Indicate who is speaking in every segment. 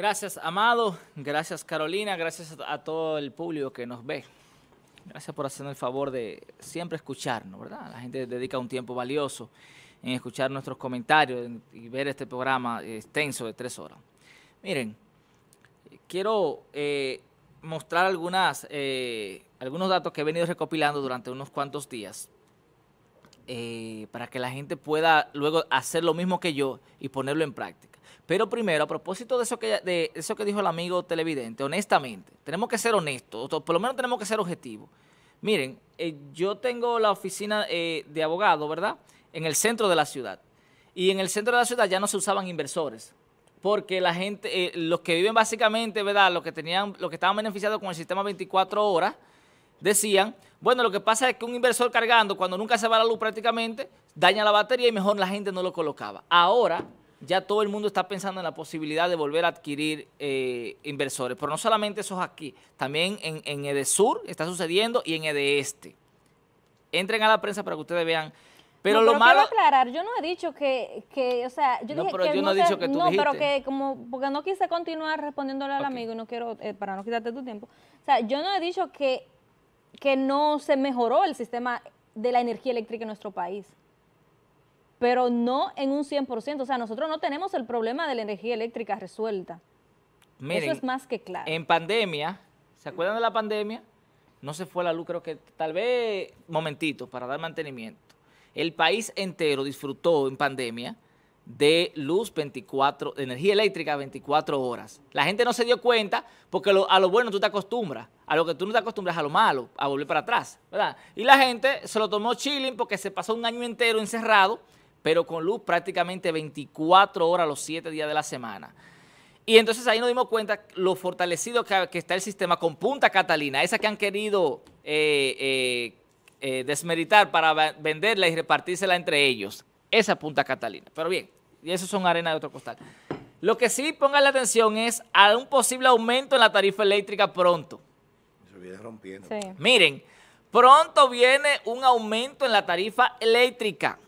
Speaker 1: Gracias, Amado. Gracias, Carolina. Gracias a todo el público que nos ve. Gracias por hacernos el favor de siempre escucharnos, ¿verdad? La gente dedica un tiempo valioso en escuchar nuestros comentarios y ver este programa extenso de tres horas. Miren, quiero eh, mostrar algunas, eh, algunos datos que he venido recopilando durante unos cuantos días eh, para que la gente pueda luego hacer lo mismo que yo y ponerlo en práctica. Pero primero, a propósito de eso que, de eso que dijo el amigo televidente, honestamente, tenemos que ser honestos, por lo menos tenemos que ser objetivos. Miren, yo tengo la oficina de abogado, ¿verdad?, en el centro de la ciudad. Y en el centro de la ciudad ya no se usaban inversores porque la gente, eh, los que viven básicamente, ¿verdad? Los que tenían, los que estaban beneficiados con el sistema 24 horas, decían, bueno, lo que pasa es que un inversor cargando, cuando nunca se va la luz prácticamente, daña la batería y mejor la gente no lo colocaba. Ahora ya todo el mundo está pensando en la posibilidad de volver a adquirir eh, inversores, pero no solamente eso es aquí, también en, en EDESUR está sucediendo y en EDESTE. Entren a la prensa para que ustedes vean. Pero, lo malo...
Speaker 2: quiero aclarar, yo no he dicho que, que o sea, yo
Speaker 1: no,
Speaker 2: dije
Speaker 1: pero
Speaker 2: que
Speaker 1: yo no, he dicho que tú
Speaker 2: No, pero que como, porque no quise continuar respondiéndole al amigo y no quiero, eh, para no quitarte tu tiempo. O sea, yo no he dicho que, que no se mejoró el sistema de la energía eléctrica en nuestro país, pero no en un 100%. O sea, nosotros no tenemos el problema de la energía eléctrica resuelta. Eso es más que claro.
Speaker 1: En pandemia, ¿se acuerdan de la pandemia? No se fue la luz, creo que tal vez momentito para dar mantenimiento el país entero disfrutó en pandemia de luz 24, de energía eléctrica 24 horas. La gente no se dio cuenta porque a lo bueno tú te acostumbras, a lo que tú no te acostumbras a lo malo, a volver para atrás, ¿verdad? Y la gente se lo tomó chilling porque se pasó un año entero encerrado, pero con luz prácticamente 24 horas los 7 días de la semana. Y entonces ahí nos dimos cuenta lo fortalecido que, está el sistema con Punta Catalina, esa que han querido eh, eh, eh, desmeritar para venderla y repartírsela entre ellos. Esa Punta Catalina. Pero bien, y eso son arenas de otro costal. Lo que sí pongan la atención es a un posible aumento en la tarifa eléctrica pronto.
Speaker 3: Se viene rompiendo.
Speaker 1: Miren, pronto viene un aumento en la tarifa eléctrica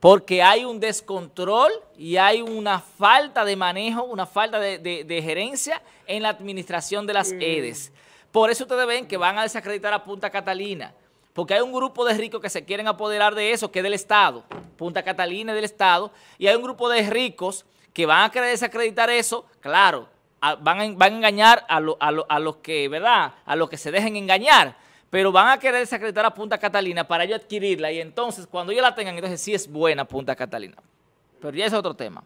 Speaker 1: porque hay un descontrol y hay una falta de manejo, una falta de, gerencia en la administración de las EDES. Por eso ustedes ven que van a desacreditar a Punta Catalina porque hay un grupo de ricos que se quieren apoderar de eso, que es del Estado, Punta Catalina es del Estado, y hay un grupo de ricos que van a querer desacreditar eso, claro, van, a, van a engañar a, a, los que, ¿verdad?, a los que se dejen engañar, pero van a querer desacreditar a Punta Catalina para ellos adquirirla, y entonces cuando ellos la tengan, entonces sí es buena Punta Catalina. Pero ya es otro tema.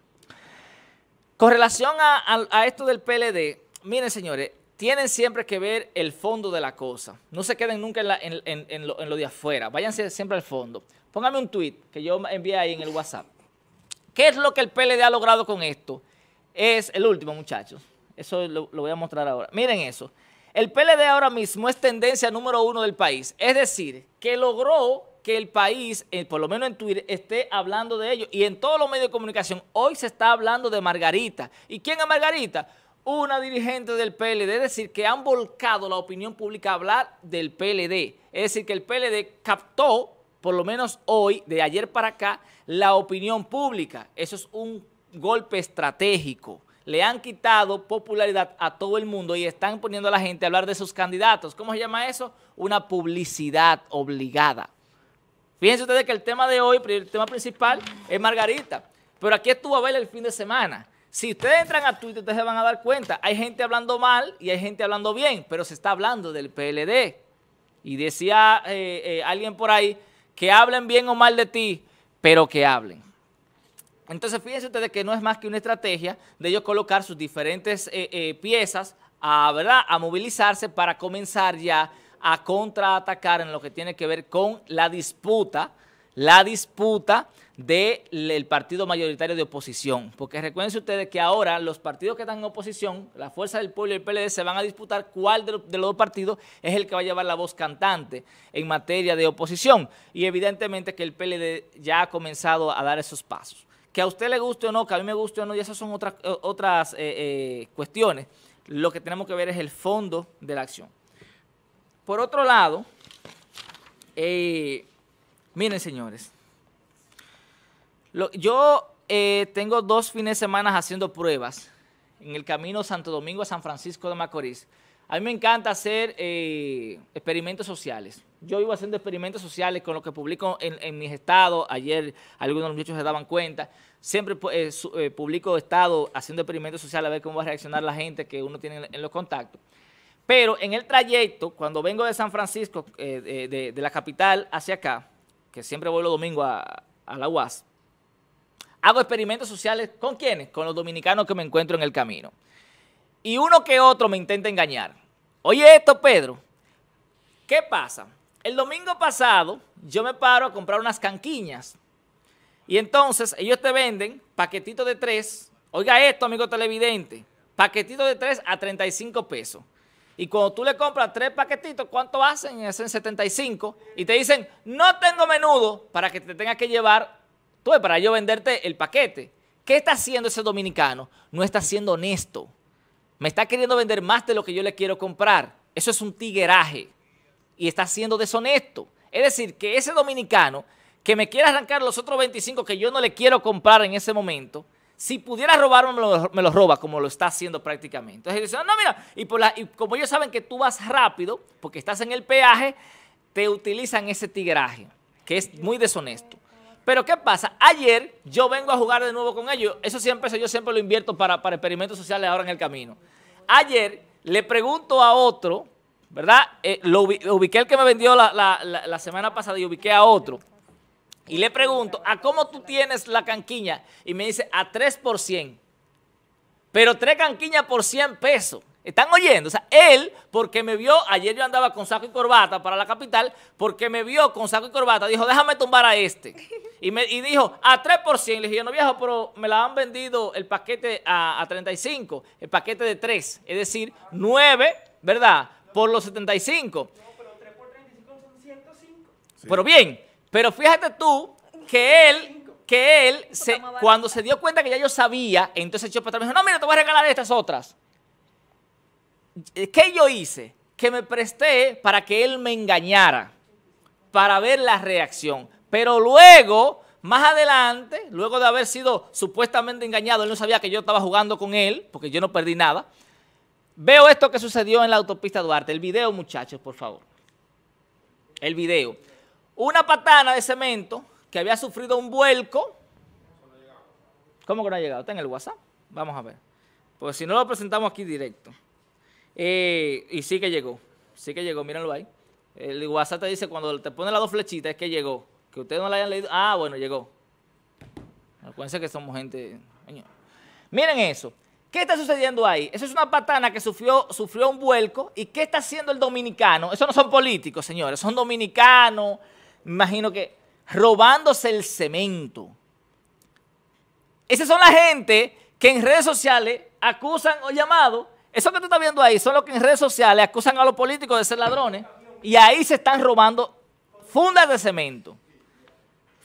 Speaker 1: Con relación a, esto del PLD, miren señores, tienen siempre que ver el fondo de la cosa. No se queden nunca en, lo, de afuera. Váyanse siempre al fondo. Póngame un tweet que yo envié ahí en el WhatsApp. ¿Qué es lo que el PLD ha logrado con esto? Es el último, muchachos. Eso lo, voy a mostrar ahora. Miren eso. El PLD ahora mismo es tendencia número uno del país. Es decir, que logró que el país, eh, por lo menos en Twitter, esté hablando de ello. Y en todos los medios de comunicación, hoy se está hablando de Margarita. ¿Y quién es Margarita? una dirigente del PLD, es decir, que han volcado la opinión pública a hablar del PLD. Es decir, que el PLD captó, por lo menos hoy, de ayer para acá, la opinión pública. Eso es un golpe estratégico. Le han quitado popularidad a todo el mundo y están poniendo a la gente a hablar de sus candidatos. ¿Cómo se llama eso? Una publicidad obligada. Fíjense ustedes que el tema de hoy, el tema principal, es Margarita. Pero aquí estuvo a ver el fin de semana. Si ustedes entran a Twitter, ustedes se van a dar cuenta. Hay gente hablando mal y hay gente hablando bien, pero se está hablando del PLD. Y decía eh, eh, alguien por ahí que hablen bien o mal de ti, pero que hablen. Entonces, fíjense ustedes que no es más que una estrategia de ellos colocar sus diferentes eh, piezas a, ¿verdad? a movilizarse para comenzar ya a contraatacar en lo que tiene que ver con la disputa, la disputa del partido mayoritario de oposición. Porque recuerden ustedes que ahora los partidos que están en oposición, la Fuerza del Pueblo y el PLD, se van a disputar cuál de los, dos partidos es el que va a llevar la voz cantante en materia de oposición. Y evidentemente que el PLD ya ha comenzado a dar esos pasos. Que a usted le guste o no, que a mí me guste o no, y esas son otras, otras eh, eh, cuestiones. Lo que tenemos que ver es el fondo de la acción. Por otro lado, eh, miren señores, yo eh, tengo dos fines de semana haciendo pruebas en el camino Santo Domingo a San Francisco de Macorís, a mí me encanta hacer eh, experimentos sociales. Yo iba haciendo experimentos sociales con lo que publico en, mis estados. Ayer algunos muchachos se daban cuenta. Siempre eh, eh, publico estados haciendo experimentos sociales a ver cómo va a reaccionar la gente que uno tiene en, los contactos. Pero en el trayecto, cuando vengo de San Francisco, de, la capital hacia acá, que siempre voy los domingos a, a la UAS, hago experimentos sociales con quiénes? Con los dominicanos que me encuentro en el camino. Y uno que otro me intenta engañar. Oye esto, Pedro, ¿qué pasa? El domingo pasado yo me paro a comprar unas canquiñas y entonces ellos te venden paquetitos de tres. Oiga esto, amigo televidente, paquetitos de tres a 35 pesos. Y cuando tú le compras tres paquetitos, ¿cuánto hacen? Hacen 75. Y te dicen, no tengo menudo para que te tengas que llevar, tú, para yo venderte el paquete. ¿Qué está haciendo ese dominicano? No está siendo honesto. Me está queriendo vender más de lo que yo le quiero comprar. Eso es un tigueraje y está siendo deshonesto. Es decir, que ese dominicano que me quiere arrancar los otros 25 que yo no le quiero comprar en ese momento, si pudiera robarme, me lo roba, como lo está haciendo prácticamente. Entonces dicen, no, mira, y, como ellos saben que tú vas rápido, porque estás en el peaje, te utilizan ese tigueraje, que es muy deshonesto. Pero ¿qué pasa? Ayer yo vengo a jugar de nuevo con ellos. Eso siempre, yo siempre lo invierto para, para experimentos sociales ahora en el camino. Ayer le pregunto a otro, ¿verdad? Eh, lo, ubiqué el que me vendió la, semana pasada y ubiqué a otro. Y le pregunto, ¿a cómo tú tienes la canquiña? Y me dice, a 3 por 100. Pero tres canquiñas por 100 pesos. ¿Están oyendo? O sea, él, porque me vio, ayer yo andaba con saco y corbata para la capital, porque me vio con saco y corbata, dijo, déjame tumbar a este. Y, me, dijo, a 3%. Le dije, no viejo, pero me la han vendido el paquete a, a 35, el paquete de 3. Es decir, 9, ¿verdad? Por los 75. No, pero 3 por 35 son 105. Pero bien, pero fíjate tú que él, que él, se, cuando se dio cuenta que ya yo sabía, entonces echó para atrás, me dijo, no, mira, te voy a regalar estas otras. ¿Qué yo hice? Que me presté para que él me engañara, para ver la reacción. Pero luego, más adelante, luego de haber sido supuestamente engañado, él no sabía que yo estaba jugando con él, porque yo no perdí nada. Veo esto que sucedió en la autopista Duarte. El video, muchachos, por favor. El video. Una patana de cemento que había sufrido un vuelco. ¿Cómo que no ha llegado? ¿Está en el WhatsApp? Vamos a ver. Porque si no lo presentamos aquí directo. Eh, y sí que llegó, sí que llegó, mírenlo ahí. El WhatsApp te dice cuando te pone las dos flechitas es que llegó. Que ustedes no la hayan leído. Ah, bueno, llegó. Acuérdense que somos gente... Miren eso. ¿Qué está sucediendo ahí? Eso es una patana que sufrió, sufrió un vuelco. ¿Y qué está haciendo el dominicano? Eso no son políticos, señores. Son dominicanos. Me imagino que robándose el cemento. Esas son la gente que en redes sociales acusan o llamado eso que tú estás viendo ahí son los que en redes sociales acusan a los políticos de ser ladrones y ahí se están robando fundas de cemento.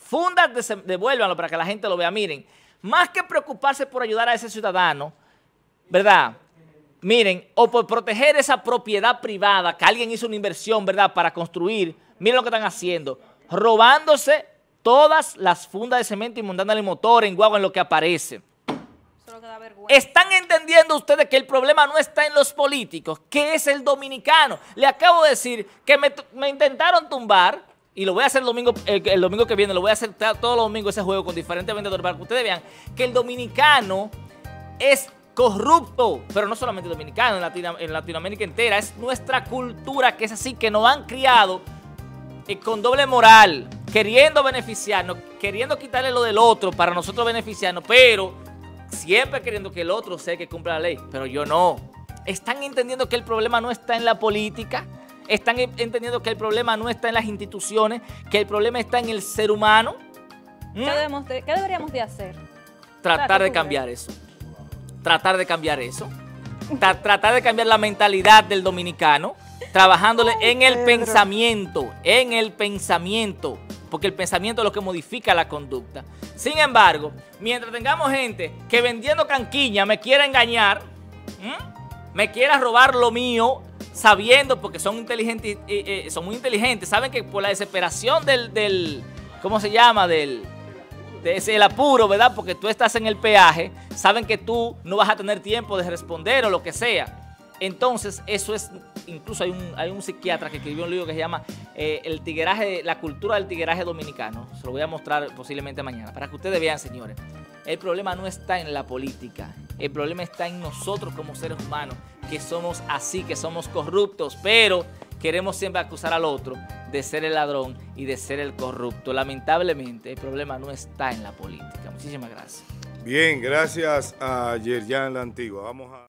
Speaker 1: Fundas devuélvanlo para que la gente lo vea. Miren, más que preocuparse por ayudar a ese ciudadano, ¿verdad? Miren, o por proteger esa propiedad privada que alguien hizo una inversión, ¿verdad? Para construir. Miren lo que están haciendo. Robándose todas las fundas de cemento y montándole motor en guagua en lo que aparece. ¿Están entendiendo ustedes que el problema no está en los políticos, que es el dominicano? Le acabo de decir que me, intentaron tumbar, y lo voy a hacer el domingo, el, domingo que viene, lo voy a hacer todos los domingos ese juego con diferentes vendedores para que ustedes vean que el dominicano es corrupto, pero no solamente dominicano, en, Latinoamérica entera, es nuestra cultura que es así, que nos han criado eh, con doble moral, queriendo beneficiarnos, queriendo quitarle lo del otro para nosotros beneficiarnos, pero siempre queriendo que el otro sea que cumpla la ley, pero yo no. ¿Están entendiendo que el problema no está en la política? ¿Están entendiendo que el problema no está en las instituciones? ¿Que el problema está en el ser humano?
Speaker 2: ¿Mm? ¿Qué, deberíamos de hacer?
Speaker 1: Tratar de cambiar eso. Tratar de cambiar eso. tratar de cambiar la mentalidad del dominicano, trabajándole en el pensamiento, en el pensamiento porque el pensamiento es lo que modifica la conducta. Sin embargo, mientras tengamos gente que vendiendo canquiña me quiera engañar, me quiera robar lo mío, sabiendo, porque son inteligentes, eh, son muy inteligentes, saben que por la desesperación del, ¿cómo se llama? Del, es el apuro, ¿verdad? Porque tú estás en el peaje, saben que tú no vas a tener tiempo de responder o lo que sea. Entonces, eso es, incluso hay un, hay un psiquiatra que escribió un libro que se llama eh, El tigueraje, la cultura del tigueraje dominicano. Se lo voy a mostrar posiblemente mañana, para que ustedes vean, señores. El problema no está en la política, el problema está en nosotros como seres humanos, que somos así, que somos corruptos, pero queremos siempre acusar al otro de ser el ladrón y de ser el corrupto. Lamentablemente, el problema no está en la política. Muchísimas gracias.
Speaker 3: Bien, gracias a Yerjan la Antigua. Vamos a...